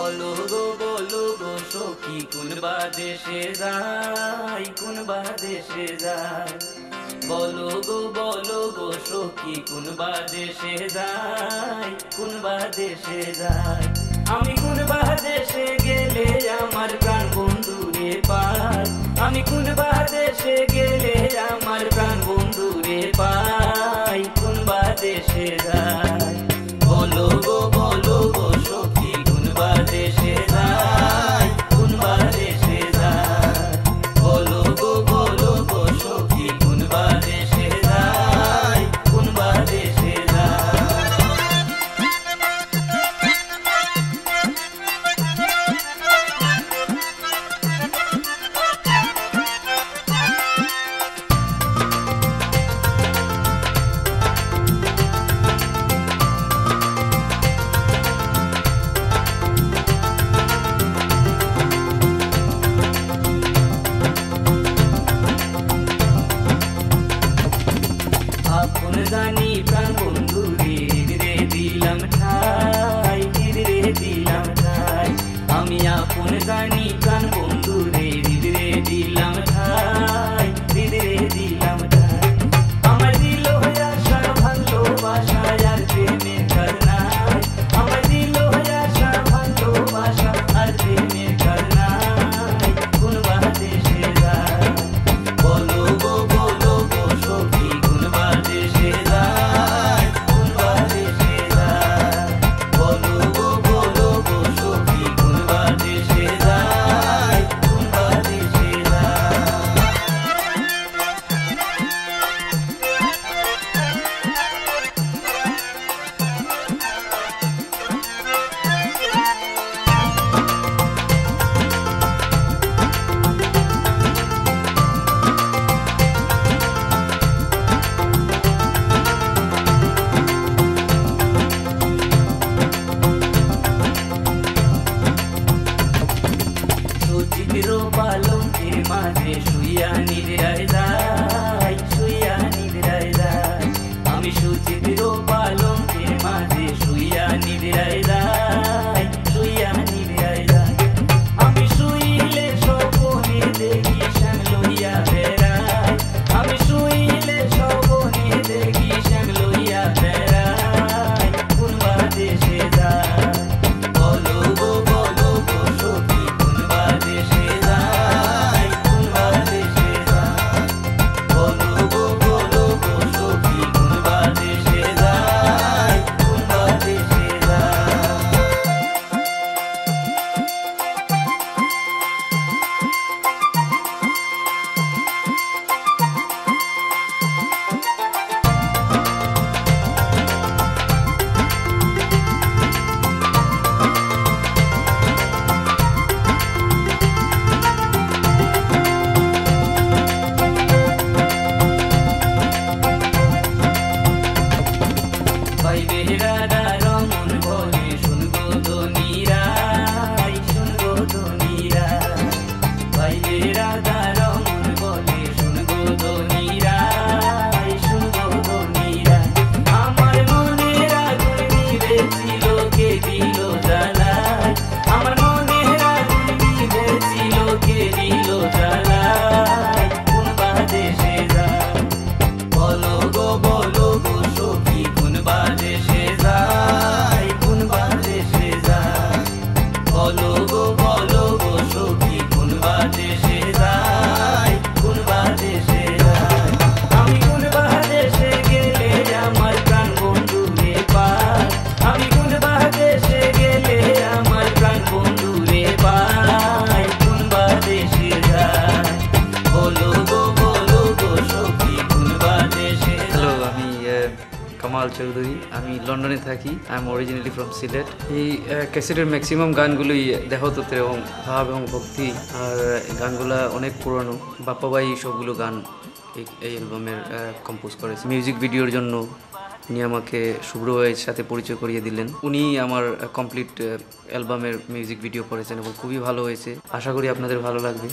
বলো গো বলো গো, সখি কোন বা দেশে যাই কোন বা দেশে যাই বলো গো বলো গো, সখি কোন বা দেশে যাই কোন বা দেশে যাই আমি কোন বা দেশে গেলে আমার প্রাণ বন্ধুরে পাই আমি কোন বা দেশে গেলে আমার জানি প্রাণ বন্ধু রে দিলে দিলাম ঠাই রে দিলাম পালঙ্কের মাঝে শুইয়া নিজেরাই যায় কামাল চৌধুরী, আমি লন্ডনে থাকি I am originally from Sylhet. এই ক্যাসেটের ম্যাক্সিমাম গানগুলোই দেহতত্ত্বের এবং ভাব এবং ভক্তি, আর গানগুলা অনেক পুরনো। বাপ্পাবাই সবগুলো গান এই অ্যালবামের কম্পোজ করেছে। মিউজিক ভিডিওর জন্য উনি আমাকে শুভ্র ভাইয়ের সাথে পরিচয় করিয়ে দিলেন। উনি আমার কমপ্লিট অ্যালবামের মিউজিক ভিডিও করেছেন এবং খুবই ভালো হয়েছে। আশা করি আপনাদের ভালো লাগবে।